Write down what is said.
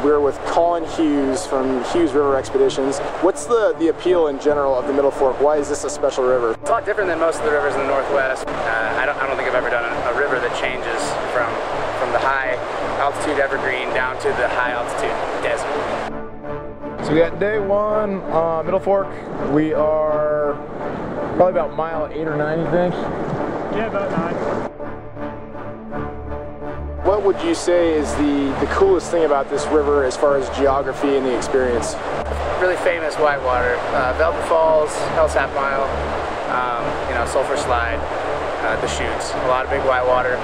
and we're with Colin Hughes from Hughes River Expeditions. What's the, the appeal in general of the Middle Fork? Why is this a special river? It's a lot different than most of the rivers in the Northwest. Uh, I, don't, I don't think I've ever done a, a river that changes from, from the high altitude evergreen down to the high altitude desert. So we got day one, uh, Middle Fork. We are probably about mile eight or nine, you think? Yeah, about nine. What would you say is the, the coolest thing about this river as far as geography and the experience? Really famous whitewater. Uh, Velvet Falls, Hell's Half Mile, um, you know, Sulphur Slide, uh, the chutes. A lot of big whitewater.